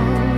now